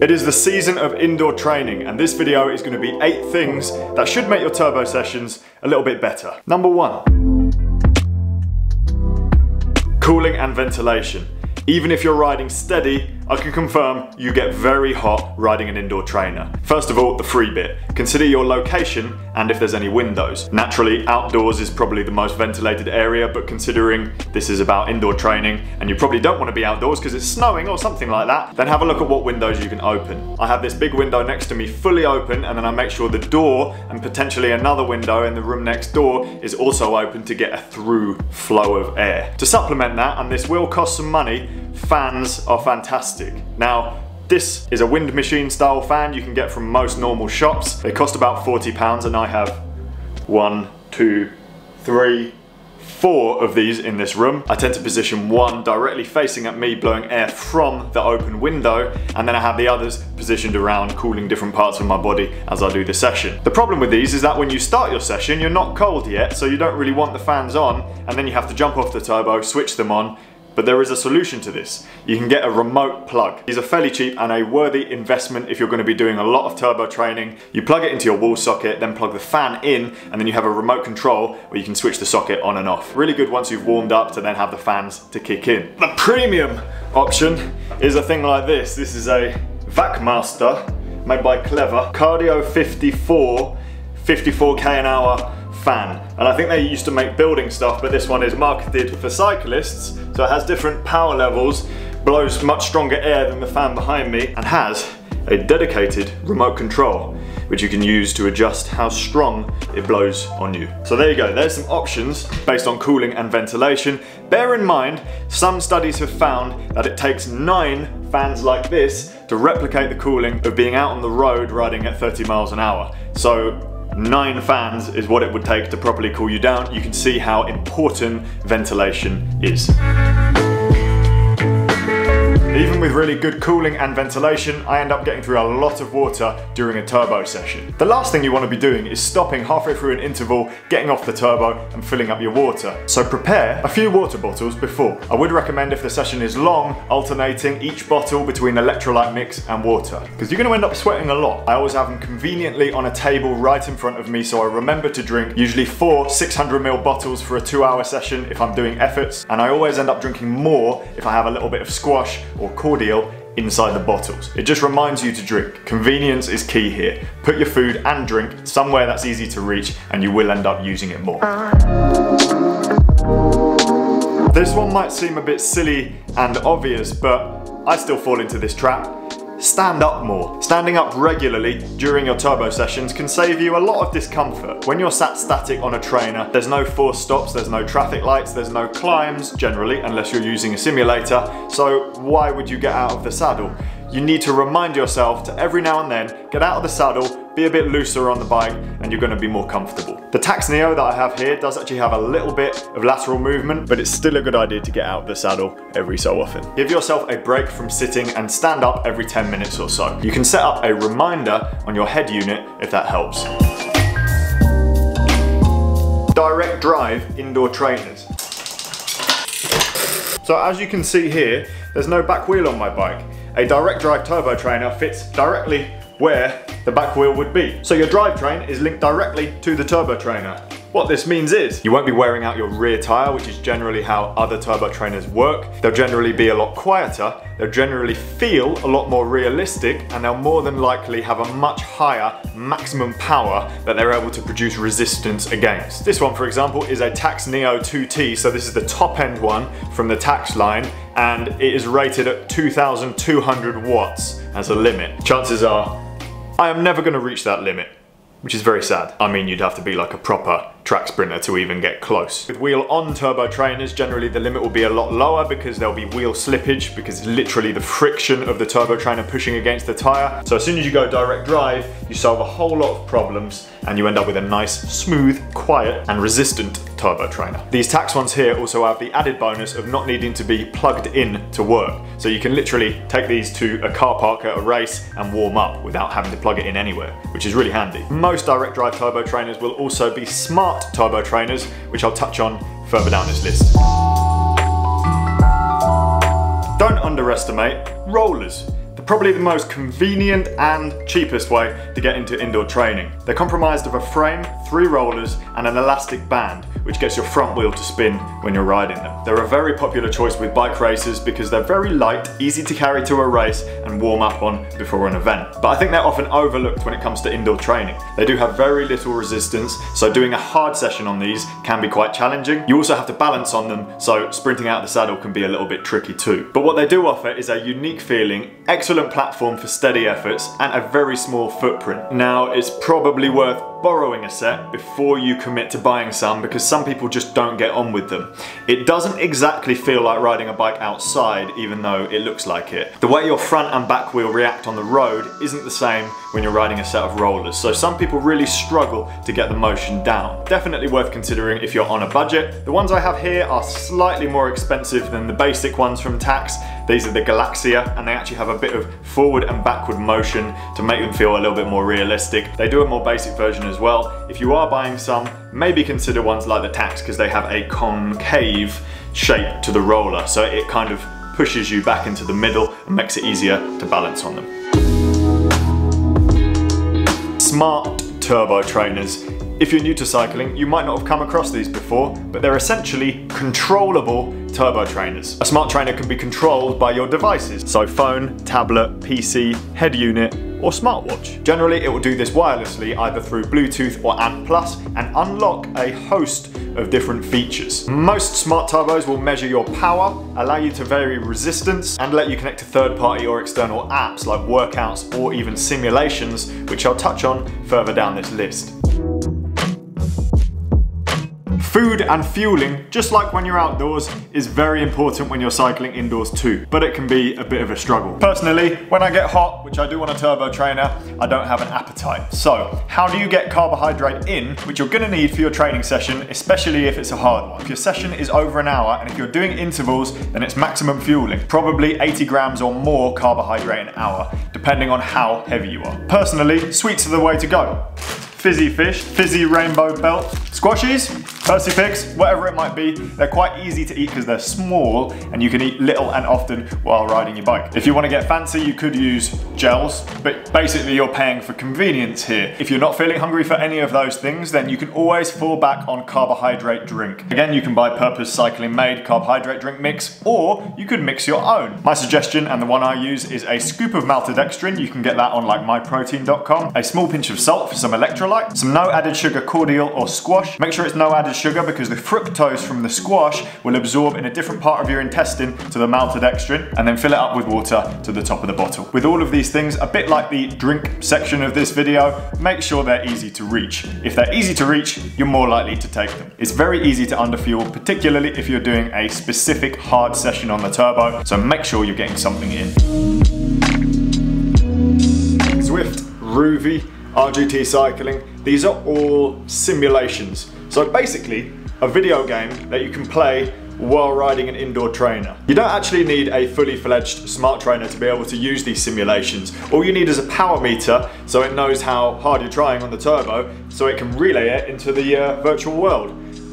It is the season of indoor training and this video is going to be 8 things that should make your turbo sessions a little bit better. Number 1. Cooling and ventilation. Even if you're riding steady, I can confirm you get very hot riding an indoor trainer. First of all, the free bit. Consider your location and if there's any windows. Naturally, outdoors is probably the most ventilated area, but considering this is about indoor training and you probably don't want to be outdoors because it's snowing or something like that, then have a look at what windows you can open. I have this big window next to me fully open and then I make sure the door and potentially another window in the room next door is also open to get a through flow of air. To supplement that, and this will cost some money, fans are fantastic. Now, this is a wind machine style fan you can get from most normal shops. They cost about 40 pounds and I have one, two, three, four of these in this room. I tend to position one directly facing at me, blowing air from the open window, and then I have the others positioned around, cooling different parts of my body as I do the session. The problem with these is that when you start your session, you're not cold yet, so you don't really want the fans on, and then you have to jump off the turbo, switch them on, but there is a solution to this. You can get a remote plug. These are fairly cheap and a worthy investment if you're going to be doing a lot of turbo training. You plug it into your wall socket, then plug the fan in, and then you have a remote control where you can switch the socket on and off. Really good once you've warmed up to then have the fans to kick in. The premium option is a thing like this. This is a VacMaster made by Cleva. Cardio 54, 54k an hour fan. And I think they used to make building stuff, but this one is marketed for cyclists, so it has different power levels, blows much stronger air than the fan behind me, and has a dedicated remote control, which you can use to adjust how strong it blows on you. So there you go, there's some options based on cooling and ventilation. Bear in mind, some studies have found that it takes nine fans like this to replicate the cooling of being out on the road riding at 30 miles an hour. So nine fans is what it would take to properly cool you down, you can see how important ventilation is. Even with really good cooling and ventilation, I end up getting through a lot of water during a turbo session. The last thing you want to be doing is stopping halfway through an interval, getting off the turbo and filling up your water. So prepare a few water bottles before. I would recommend if the session is long, alternating each bottle between electrolyte mix and water, because you're going to end up sweating a lot. I always have them conveniently on a table right in front of me so I remember to drink usually four 600ml bottles for a two hour session if I'm doing efforts, and I always end up drinking more if I have a little bit of squash or cordial inside the bottles. It just reminds you to drink. Convenience is key here. Put your food and drink somewhere that's easy to reach and you will end up using it more. This one might seem a bit silly and obvious, but I still fall into this trap stand up more. Standing up regularly during your turbo sessions can save you a lot of discomfort. When you're sat static on a trainer, there's no forced stops, there's no traffic lights, there's no climbs generally, unless you're using a simulator, so why would you get out of the saddle? You need to remind yourself to every now and then get out of the saddle, be a bit looser on the bike and you're going to be more comfortable. The Tacx Neo that I have here does actually have a little bit of lateral movement, but it's still a good idea to get out of the saddle every so often. Give yourself a break from sitting and stand up every 10 minutes or so. You can set up a reminder on your head unit if that helps. Direct drive indoor trainers. So as you can see here, there's no back wheel on my bike. A direct drive turbo trainer fits directly where the back wheel would be. So your drivetrain is linked directly to the turbo trainer. What this means is, you won't be wearing out your rear tyre, which is generally how other turbo trainers work. They'll generally be a lot quieter, they'll generally feel a lot more realistic, and they'll more than likely have a much higher maximum power that they're able to produce resistance against. This one, for example, is a Tacx Neo 2T, so this is the top end one from the Tacx line, and it is rated at 2,200 watts as a limit. Chances are I am never going to reach that limit, which is very sad. I mean, you'd have to be like a proper track sprinter to even get close. With wheel on turbo trainers, generally the limit will be a lot lower because there'll be wheel slippage because literally the friction of the turbo trainer pushing against the tire. So as soon as you go direct drive, you solve a whole lot of problems and you end up with a nice, smooth, quiet and resistant turbo trainer. These Tacx ones here also have the added bonus of not needing to be plugged in to work. So you can literally take these to a car park at a race and warm up without having to plug it in anywhere, which is really handy. Most direct drive turbo trainers will also be smart turbo trainers, which I'll touch on further down this list. Don't underestimate rollers. They're probably the most convenient and cheapest way to get into indoor training. They're comprised of a frame, three rollers, and an elastic band, which gets your front wheel to spin when you're riding them. They're a very popular choice with bike racers because they're very light, easy to carry to a race, and warm up on before an event. But I think they're often overlooked when it comes to indoor training. They do have very little resistance, so doing a hard session on these can be quite challenging. You also have to balance on them, so sprinting out of the saddle can be a little bit tricky too. But what they do offer is a unique feeling, excellent platform for steady efforts, and a very small footprint. Now, it's probably worth borrowing a set before you commit to buying some because some people just don't get on with them. It doesn't exactly feel like riding a bike outside even though it looks like it. The way your front and back wheel react on the road isn't the same when you're riding a set of rollers so some people really struggle to get the motion down. Definitely worth considering if you're on a budget. The ones I have here are slightly more expensive than the basic ones from Tacx. These are the Galaxia and they actually have a bit of forward and backward motion to make them feel a little bit more realistic. They do a more basic version as well. If you are buying some, maybe consider ones like the Tacx because they have a concave shape to the roller, so it kind of pushes you back into the middle and makes it easier to balance on them. Smart turbo trainers. If you're new to cycling, you might not have come across these before, but they're essentially controllable turbo trainers. A smart trainer can be controlled by your devices, so phone, tablet, PC, head unit, or smartwatch. Generally, it will do this wirelessly either through Bluetooth or ANT Plus and unlock a host of different features. Most smart turbos will measure your power, allow you to vary resistance, and let you connect to third-party or external apps like workouts or even simulations, which I'll touch on further down this list. Food and fueling, just like when you're outdoors, is very important when you're cycling indoors too, but it can be a bit of a struggle. Personally, when I get hot, which I do on a turbo trainer, I don't have an appetite. So, how do you get carbohydrate in, which you're gonna need for your training session, especially if it's a hard one? If your session is over an hour, and if you're doing intervals, then it's maximum fueling, probably 80 grams or more carbohydrate an hour, depending on how heavy you are. Personally, sweets are the way to go fizzy fish, fizzy rainbow belt, squashies, Percy Pigs, whatever it might be. They're quite easy to eat because they're small and you can eat little and often while riding your bike. If you want to get fancy, you could use gels, but basically you're paying for convenience here. If you're not feeling hungry for any of those things, then you can always fall back on carbohydrate drink. Again, you can buy Purpose Cycling made carbohydrate drink mix, or you could mix your own. My suggestion, and the one I use, is a scoop of maltodextrin. You can get that on like myprotein.com. A small pinch of salt for some electrolyte, some no added sugar cordial or squash. Make sure it's no added sugar because the fructose from the squash will absorb in a different part of your intestine to the maltodextrin and then fill it up with water to the top of the bottle. With all of these things, a bit like the drink section of this video, make sure they're easy to reach. If they're easy to reach, you're more likely to take them. It's very easy to underfuel, particularly if you're doing a specific hard session on the turbo, so make sure you're getting something in. Zwift, Rouvy, RGT cycling, these are all simulations. So basically, a video game that you can play while riding an indoor trainer. You don't actually need a fully fledged smart trainer to be able to use these simulations. All you need is a power meter so it knows how hard you're trying on the turbo so it can relay it into the uh, virtual world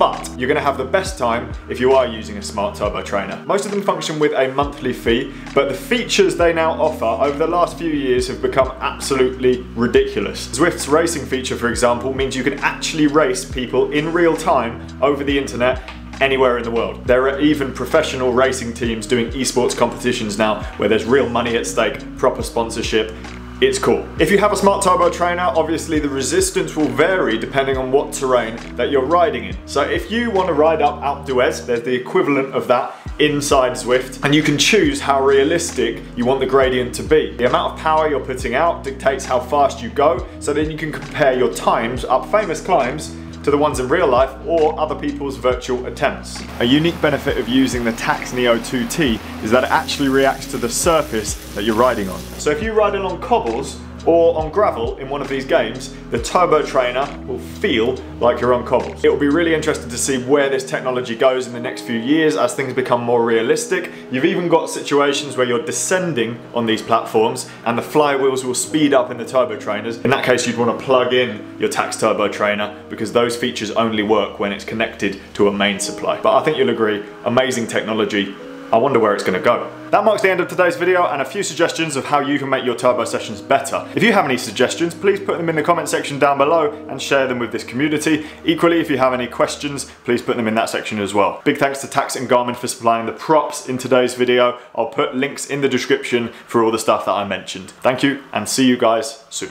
but you're gonna have the best time if you are using a smart turbo trainer. Most of them function with a monthly fee, but the features they now offer over the last few years have become absolutely ridiculous. Zwift's racing feature, for example, means you can actually race people in real time over the internet anywhere in the world. There are even professional racing teams doing esports competitions now where there's real money at stake, proper sponsorship, it's cool. If you have a smart turbo trainer, obviously the resistance will vary depending on what terrain that you're riding in. So if you want to ride up Alpe d'Huez, there's the equivalent of that inside Zwift, and you can choose how realistic you want the gradient to be. The amount of power you're putting out dictates how fast you go, so then you can compare your times up famous climbs to the ones in real life or other people's virtual attempts. A unique benefit of using the Tacx Neo 2T is that it actually reacts to the surface that you're riding on. So if you ride along cobbles, or on gravel in one of these games, the turbo trainer will feel like you're on cobbles. It will be really interesting to see where this technology goes in the next few years as things become more realistic. You've even got situations where you're descending on these platforms and the flywheels will speed up in the turbo trainers. In that case, you'd want to plug in your Tacx turbo trainer because those features only work when it's connected to a main supply. But I think you'll agree, amazing technology, I wonder where it's gonna go. That marks the end of today's video and a few suggestions of how you can make your turbo sessions better. If you have any suggestions, please put them in the comment section down below and share them with this community. Equally, if you have any questions, please put them in that section as well. Big thanks to Tacx and Garmin for supplying the props in today's video. I'll put links in the description for all the stuff that I mentioned. Thank you and see you guys soon.